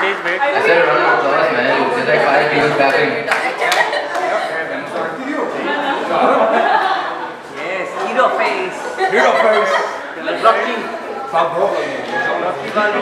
please wait. I said round of applause, man. It's like five people clapping. Yes, hero face. Hero face. Rocky. Pablo. Rocky